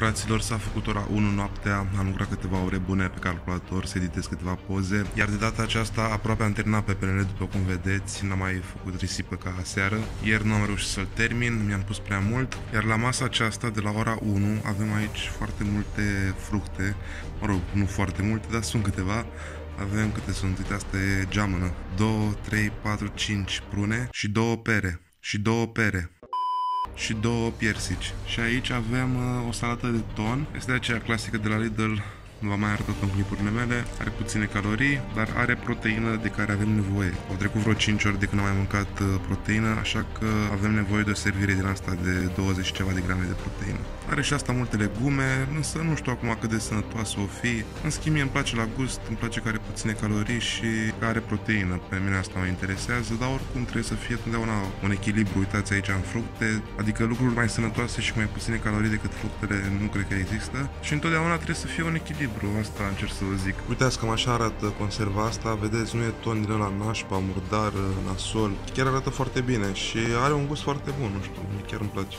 Fraților, s-a făcut ora 1 noaptea, am lucrat câteva ore bune pe calculator, să editez câteva poze, iar de data aceasta aproape am terminat pe PNL, după cum vedeți, n-am mai făcut risipă ca aseară. Ieri nu am reușit să-l termin, mi-am pus prea mult, iar la masa aceasta, de la ora 1, avem aici foarte multe fructe, mă rog, nu foarte multe, dar sunt câteva, avem câte sunt, uite, asta e geamănă, 2, 3, 4, 5 prune și două pere, și două pere și două piersici. Și aici avem uh, o salată de ton. Este aceea clasică de la Lidl v-am mai arătat în clipurile mele, are puține calorii, dar are proteină de care avem nevoie. Au trecut vreo 5 ori de când am mai mâncat uh, proteină, așa că avem nevoie de o servire din asta de 20 ceva de grame de proteină. Are și asta multe legume, însă nu știu acum cât de sănătoasă o fi. În schimb, mie îmi place la gust, îmi place că are puține calorii și că are proteină. Pe mine asta mă interesează, dar oricum trebuie să fie întotdeauna un echilibru. Uitați aici în fructe, adică lucruri mai sănătoase și mai puține calorii decât fructele nu cred că există. Și întotdeauna trebuie să fie un echilibru echilibru, asta încerc să vă zic. Uitați cam așa arată conserva asta, vedeți, nu e ton din la nașpa, murdar, nasol, chiar arată foarte bine și are un gust foarte bun, nu știu, chiar îmi place.